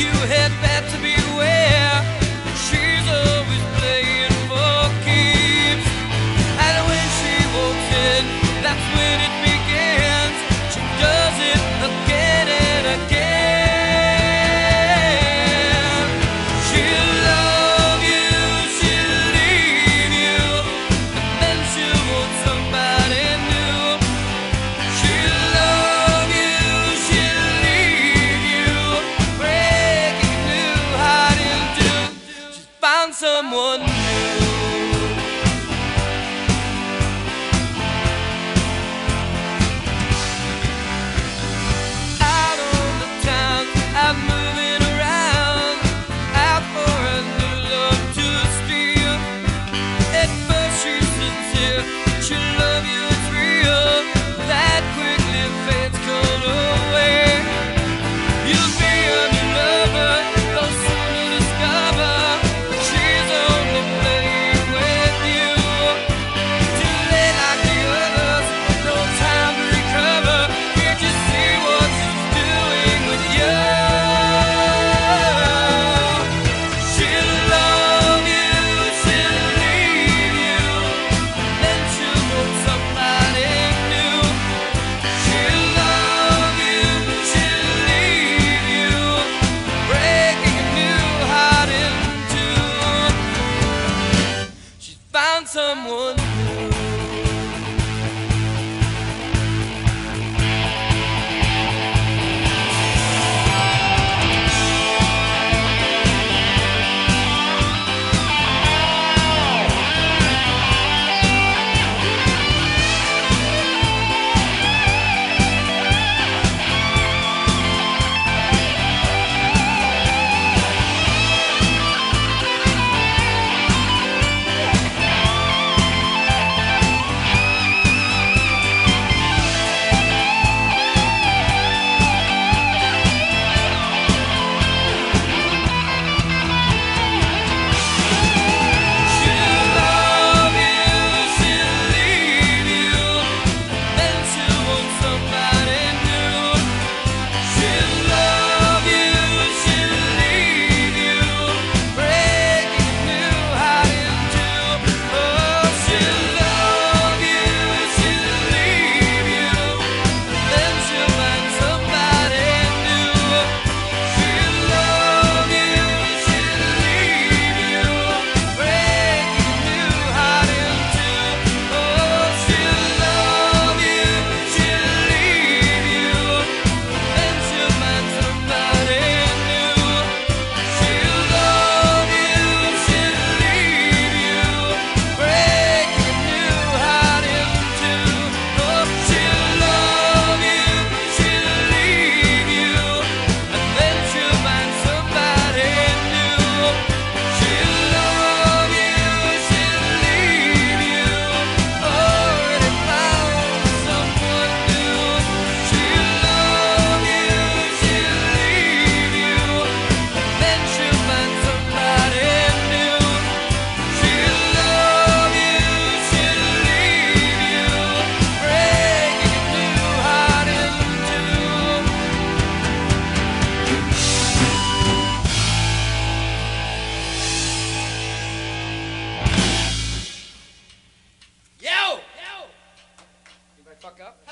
you had better beware. up.